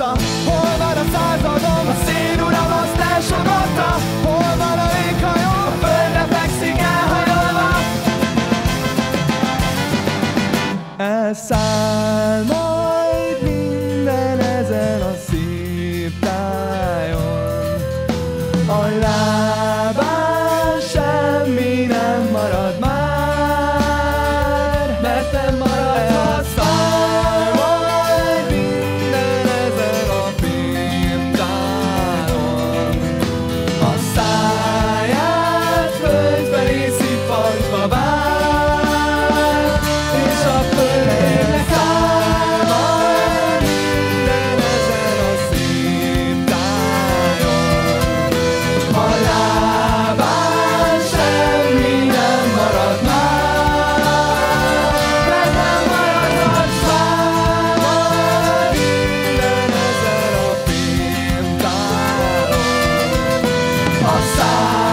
fogadta Hol van a századom, a szén uram azt elsogatta Hol van a léghajó, a földre fekszik elhajolva. Elszáll nossa.